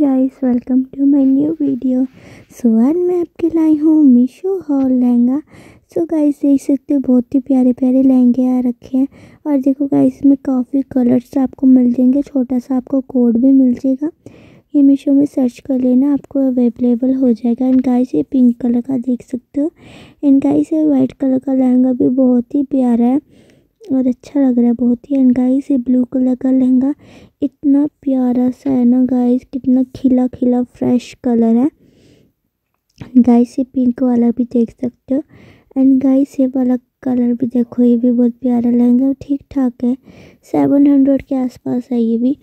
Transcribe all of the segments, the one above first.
Guys welcome to my new video so आज मैं आपके लाई हूँ Meesho haul lehenga. So guys देख सकते हो, बहुत ही प्यारे प्यारे लहंगे आ रखे हैं। और देखो गाइस इसमें काफ़ी कलर्स आपको मिल जाएँगे। छोटा सा आपको कोड भी मिल जाएगा। ये मीशो में सर्च कर लेना, आपको अवेलेबल हो जाएगा। एंड गाइस ये पिंक कलर का देख सकते हो। एंड गाइस ये वाइट कलर का लहंगा भी बहुत ही प्यारा है। और अच्छा लग रहा है, बहुत ही। एंड गाइस ये ब्लू कलर का लहंगा इतना प्यारा सा है ना गाइस कितना खिला खिला फ्रेश कलर है। गाइस ये पिंक वाला भी देख सकते हो। एंड गाइस ये वाला कलर भी देखो, ये भी बहुत प्यारा लहंगा ठीक ठाक है। सेवन हंड्रेड के आसपास है ये भी।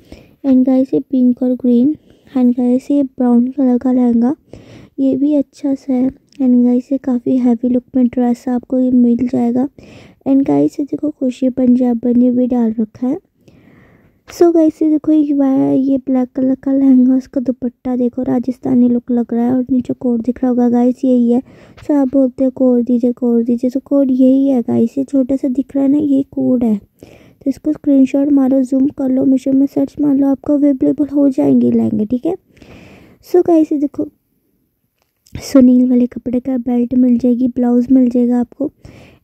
एंड गाइस ये पिंक और ग्रीन एंड गाइस ये ब्राउन कलर का लहंगा, ये भी अच्छा सा है। एंड गाइस ये काफ़ी हैवी लुक में ड्रेस आपको ये मिल जाएगा। एंड गाइस ये देखो खुशी पंजाब ने भी डाल रखा है। सो गाइस ये देखो ये ये ब्लैक कलर का लहंगा, उसका दुपट्टा देखो, राजस्थानी लुक लग रहा है और नीचे कोड दिख रहा होगा। गाइस यही है। सो आप बोलते हो कोड दीजिए कोड दीजिए। तो कोड यही है गाइस ये छोटा सा दिख रहा है ना, ये कोड है। तो इसको स्क्रीनशॉट मारो जूम कर लो मीशो में सर्च मार लो, आपको अवेलेबल हो जाएँगे लहंगे, ठीक है? सो गाइस ये देखो सुनील वाले कपड़े का बेल्ट मिल जाएगी, ब्लाउज मिल जाएगा आपको।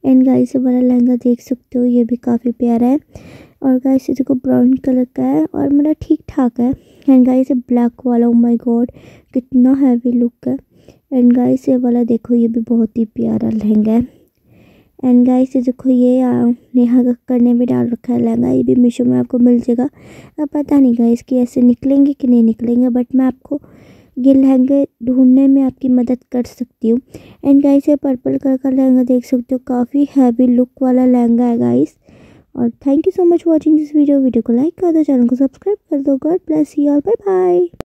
एंड से वाला लहंगा देख सकते हो, ये भी काफ़ी प्यारा है। और गाइस से देखो ब्राउन कलर का है और मेरा ठीक ठाक है। एंड गाइस, ये ब्लैक वाला ओ माय गॉड कितना हैवी लुक है। एंड गाइस से वाला देखो, ये भी बहुत ही प्यारा लहंगा है। एंड गाइस ये देखो, ये नेहा कक्कर ने भी डाल रखा है लहंगा, ये भी मीशो में आपको मिल जाएगा। अब पता नहीं गाइस कि ऐसे निकलेंगे कि नहीं निकलेंगे बट मैं आपको ये लहंगे ढूँढने में आपकी मदद कर सकती हूँ। एंड गाइस ये पर्पल कलर का लहंगा देख सकते हो, काफ़ी हैवी लुक वाला लहंगा है गाइस और thank you so much watching this video video को लाइक कर दो, चैनल को सब्सक्राइब कर दो। God bless you all bye bye